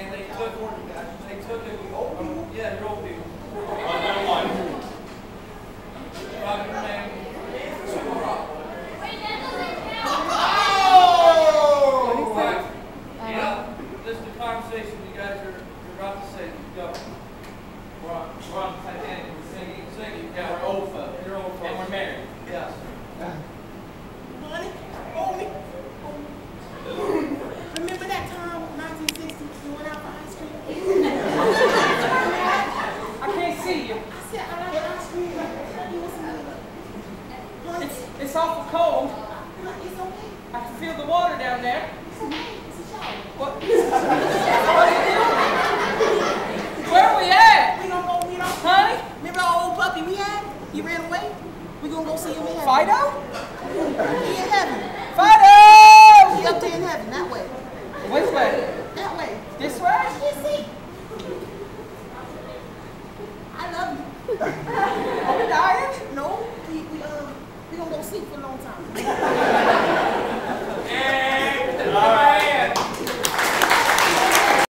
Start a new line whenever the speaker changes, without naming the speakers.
and they took, they took it, oh, yeah, they're old people. Robert name, Super Rock. Right. Yeah, this is conversation you guys are, you're about to say, go.
We're on, we're on Titanic, we're singing,
Singing,
and we're old folk,
You're old
and we're married.
Yes.
Honey, hold me. Remember that time, 1960, you went out for ice cream?
I can't see you.
I said, I like ice cream. You was Honey,
It's, it's awful cold.
it's okay.
I can feel the water down there.
It's okay. It's a shower.
What? what are you doing? Where are we at?
We gonna go, you know,
Honey?
remember our old puppy we had? He ran away? We gonna go see him in.
Fido?
Are we dying? No.
We, we,
um, we
gonna go
sleep for a long time.